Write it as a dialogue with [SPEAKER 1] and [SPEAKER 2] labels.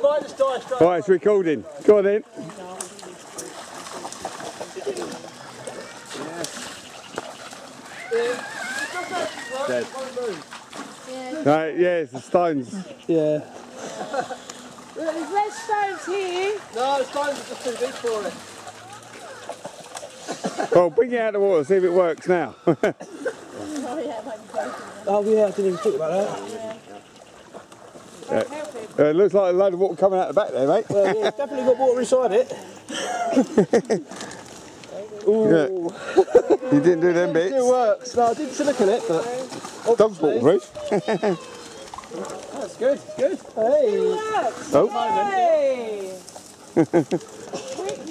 [SPEAKER 1] It might just die straight.
[SPEAKER 2] Right, it's recording. Go on then. Dead. Right, yeah, it's the stones.
[SPEAKER 3] Yeah.
[SPEAKER 4] There's less stones here.
[SPEAKER 1] No, the stones are just too big for it.
[SPEAKER 2] Well, bring it out of the water, see if it works now.
[SPEAKER 4] Oh yeah, it might be broken.
[SPEAKER 3] Oh yeah, I didn't even think about that.
[SPEAKER 4] Won't help it.
[SPEAKER 2] Uh, it looks like a load of water coming out the back there, mate.
[SPEAKER 3] Well, yeah, it's definitely got water inside it. Ooh.
[SPEAKER 2] You didn't do them
[SPEAKER 3] It
[SPEAKER 2] bits.
[SPEAKER 3] works. No, I didn't look at it, but
[SPEAKER 2] Dog's waterproof.
[SPEAKER 3] that's good. Good. Hey.
[SPEAKER 4] Works.
[SPEAKER 2] Oh,
[SPEAKER 4] Hey.